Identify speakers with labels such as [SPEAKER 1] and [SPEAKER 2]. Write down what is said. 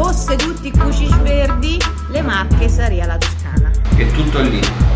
[SPEAKER 1] posseduti i cucis verdi, le Marche saria la Toscana.
[SPEAKER 2] E tutto lì.